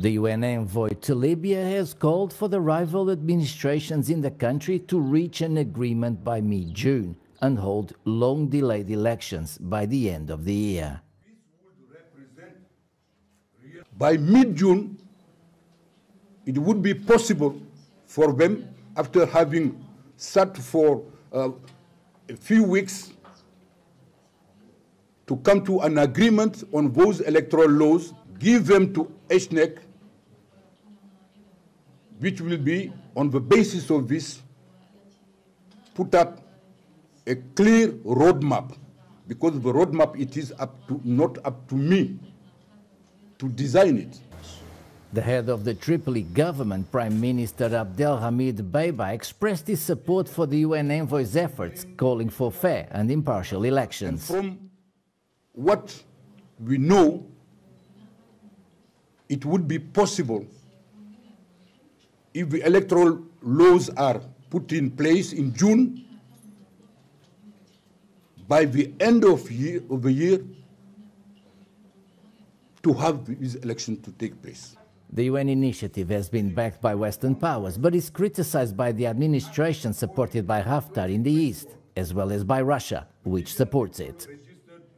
The UN envoy to Libya has called for the rival administrations in the country to reach an agreement by mid June and hold long delayed elections by the end of the year. By mid June, it would be possible for them, after having sat for uh, a few weeks, to come to an agreement on those electoral laws, give them to HNEC, which will be, on the basis of this, put up a clear roadmap, because the roadmap, it is up to, not up to me to design it. The head of the Tripoli government, Prime Minister Abdelhamid Dbeibah, expressed his support for the UN envoy's efforts, calling for fair and impartial elections. And from what we know, it would be possible if the electoral laws are put in place in June, by the end of, year, of the year, to have these elections to take place. The UN initiative has been backed by Western powers, but is criticized by the administration supported by Haftar in the east, as well as by Russia, which supports it.